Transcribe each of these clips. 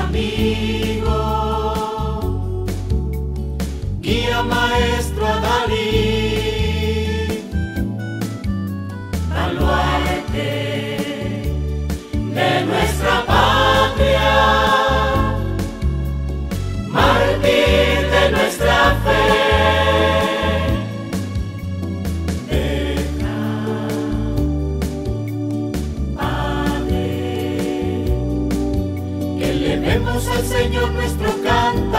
amigo, guía maestro. al Señor nuestro canto.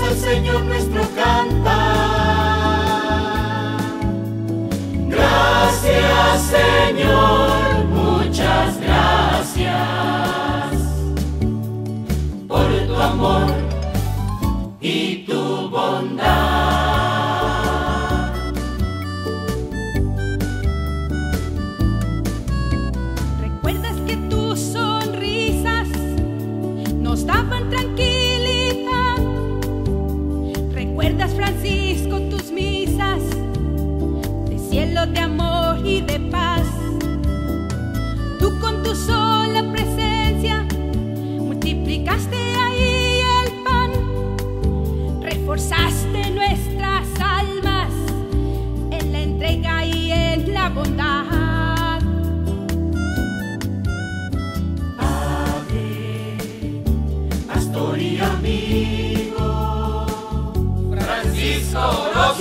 Al Señor nuestro cantar. Gracias Señor, muchas gracias por tu amor y tu bondad. ¿Recuerdas que tus sonrisas nos daban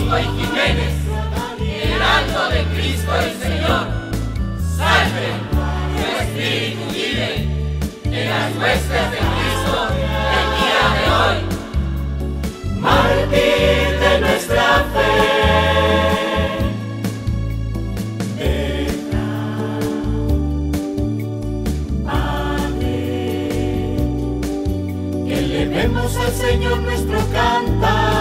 Y Jiménez, heraldo de Cristo el Señor, salve, tu espíritu vive en las huestes de Cristo el día de hoy. mártir de nuestra fe. Al Señor nuestro cantar.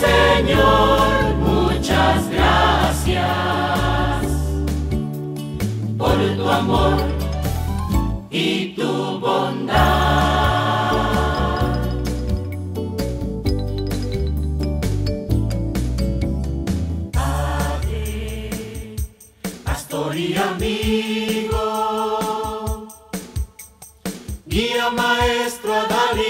Señor, muchas gracias por tu amor y tu bondad. Padre, pastor y amigo, guía maestro a David,